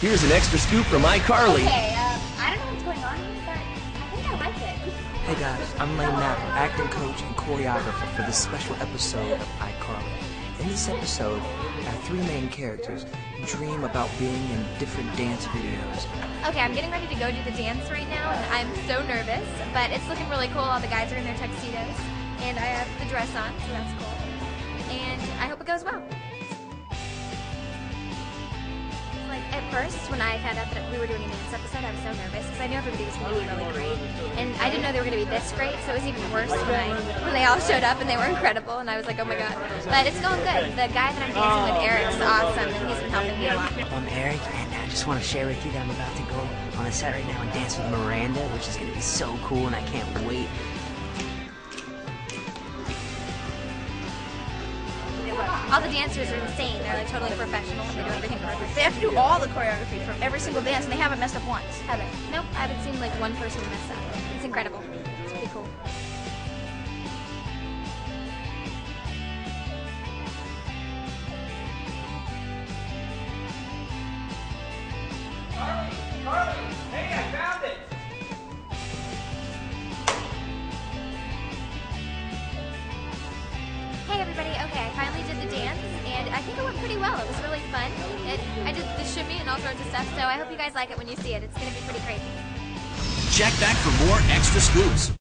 Here's an extra scoop from iCarly. Okay, um, I don't know what's going on here, but I think I like it. Hey guys, I'm Lane Napper, acting coach and choreographer for this special episode of iCarly. In this episode, our three main characters dream about being in different dance videos. Okay, I'm getting ready to go do the dance right now, and I'm so nervous, but it's looking really cool. All the guys are in their tuxedos, and I have the dress on, so that's cool. And I hope it goes well. At first, when I found out that we were doing a dance episode, I was so nervous, because I knew everybody was going to be really great. And I didn't know they were going to be this great, so it was even worse when, I, when they all showed up and they were incredible, and I was like, oh my god. But it's going good. The guy that I'm dancing with, Eric's awesome, and he's been helping me a lot. I'm Eric, and I just want to share with you that I'm about to go on a set right now and dance with Miranda, which is going to be so cool, and I can't wait. All the dancers are insane. They're like totally professional and they do everything perfect. They have to do all the choreography from every single dance, and they haven't messed up once, have they? Nope, I haven't seen like one person mess up. It's incredible. It's pretty cool. Hey everybody, okay, I finally I think it went pretty well. It was really fun. It, I did the shimmy and all sorts of stuff, so I hope you guys like it when you see it. It's gonna be pretty crazy. Check back for more extra scoops.